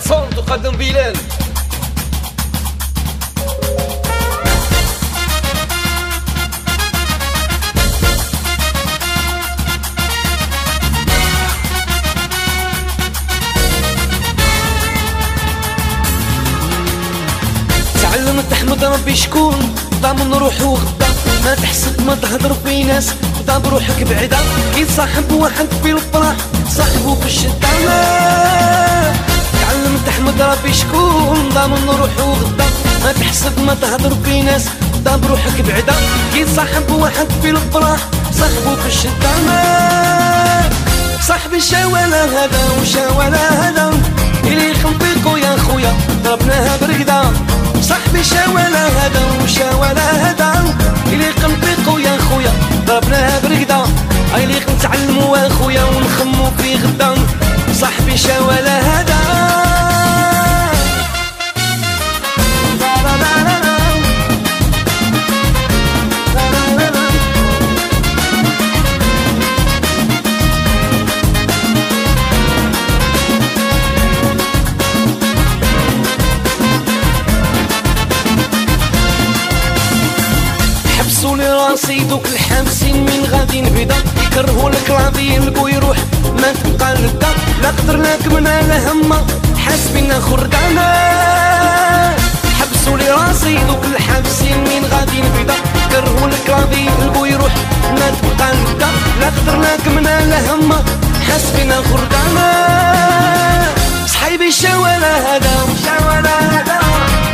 صوت تقدم بلال تعلم تحمد ربي شكون؟ ضامن روحو غدا ما تحسد ما تهضر في ناس. غدا بروحك بعيدة كي صاحب واحد في الفرح صاحبو في الشدة. تحمد ربي شكون ضامن روحو غدا ما تحسد ما تهضر في ناس غدا بروحك بعيدة كي صاحب واحد في الفرح صاحبو في الشدة. صاحبي شاولا هذا وشاولا هذا. اللي يخنفيقو يا خويا ضربناها برقدة صاحبي شاولا هذا وشاولا هذا. اللي يخنفيقو يا خويا ضربناها برقدة اللي نتعلموا اخويا ونخمو في غدا. صاحبي شاولا دوك الحامسين من غادي نبدا يكرهوا لك راضي يلقوا يروح ما تبقى لدا لا قدر لك من الهمة حاسبين خردانة حبسوا لي راسي دوك الحابسين من غادي نبدا يكرهوا لك راضي يلقوا يروح ما تبقى لدا لا قدر لك من الهمة حاسبين خردانة صحيبي شوالا هذا؟ شوالا هذا.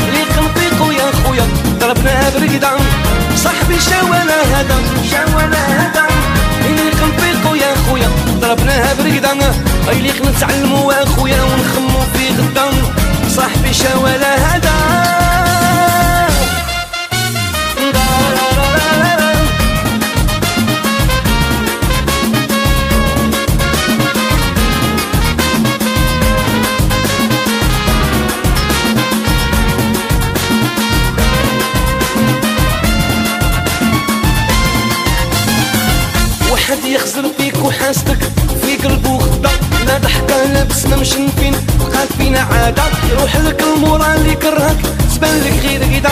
اللي خنفيقو يا خويا ضربناها برقدة صاحبي شوالا هذا شوالا هذا. اللي خنفيقو يا خويا ضربناها اللي نتعلموا اخويا ونخمو في غدا. صاحبي شوالا هذا. واحد يخزر فيك وحاستك في قلبو خدا لا ضحكة لا بسمة مشنفين بقات فينا عادة. يروح لك المورا اللي كرهك تبان لك غير كدا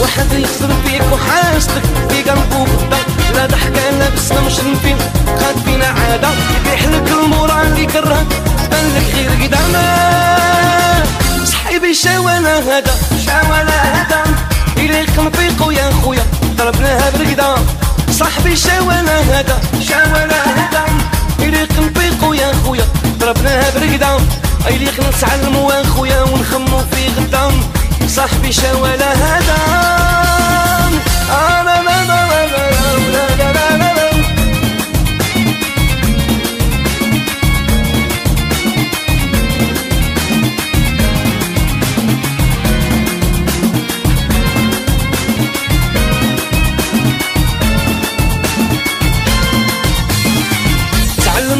واحد يخزر فيك وحاستك في قلبو خدا لا ضحكة لا بسمة مشنفين بقات فينا عادة. يبيح لك المورا اللي كرهك تبان لك غير كدا صحيبي شوالا هذا شوالا هذا اللي خنفيقو يا خويا ضربناها برقدة صاحبي شوانا هدا شوانا هدا إلي قنبيقو يا خويا. ضربناها برقدا إلي نتعلمو يا خويا ونخمو في غدا. صاحبي شوانا هدا آه لا لا لا لا.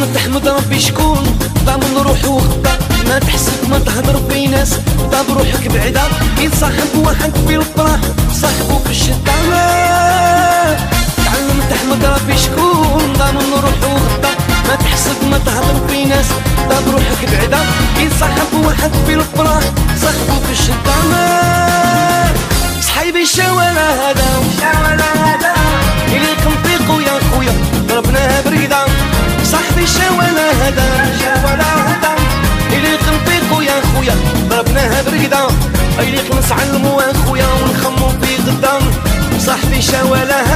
تعلم تحمد ربي شكون؟ ضامن روحو غدا ما تحسب ما تهضر في ناس غدا بروحك بعيدة يتصاحب واحد في الفرح صاحبو في الشدة. تعلم تحمد ربي شكون؟ ضامن روحو غدا ما تحسب ما تهضر في ناس غدا بروحك بعيدة يتصاحب واحد في الفرح صاحبو في الشدة. نتعلموا اخويا ونخمو في غدا صاحبي شوالا